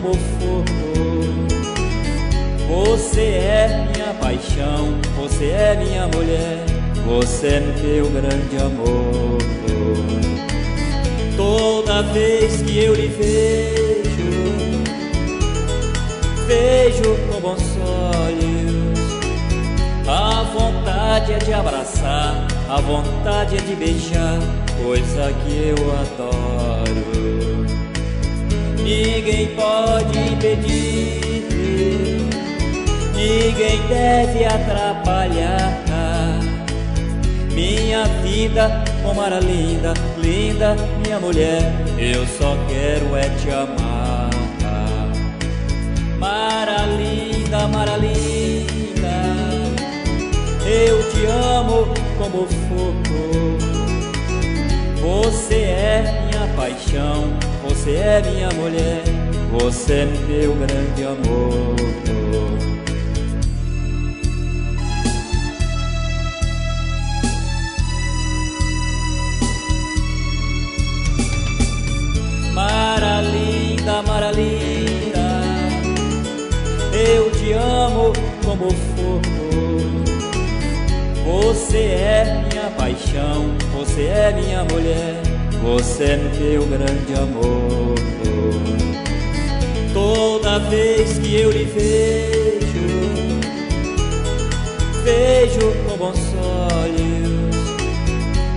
como fogo. Você é minha paixão, você é minha mulher, você é meu grande amor. Toda vez que eu lhe vejo, vejo com bons olhos. A vontade é de abraçar, a vontade é de beijar, coisa que eu adoro. Ninguém pode impedir, ninguém deve atrapalhar minha vida, oh Mara linda, linda, minha mulher, eu só quero é te amar. Mara linda, Mara linda, eu te amo como fogo. Você é minha paixão, você é minha mulher, você é meu grande amor. Mara linda, eu te amo como fogo. Você é minha paixão, você é minha mulher, você é meu grande amor. Toda vez que eu lhe vejo, vejo com bons olhos.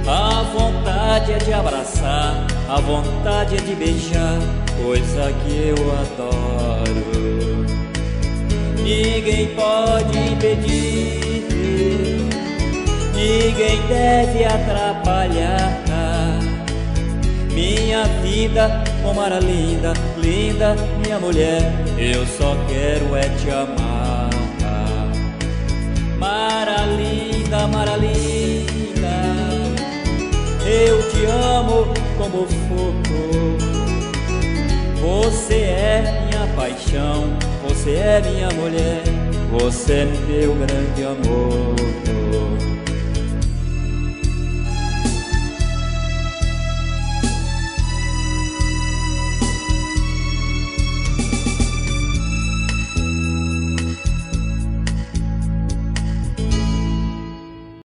A vontade é de abraçar, a vontade é de beijar coisa que eu adoro. Ninguém pode impedir, ninguém deve atrapalhar. Minha vida, oh Mara linda, linda, minha mulher, eu só quero é te amar. Mara linda, Mara linda, eu te amo como fogo. Você é minha paixão, você é minha mulher, você é meu grande amor.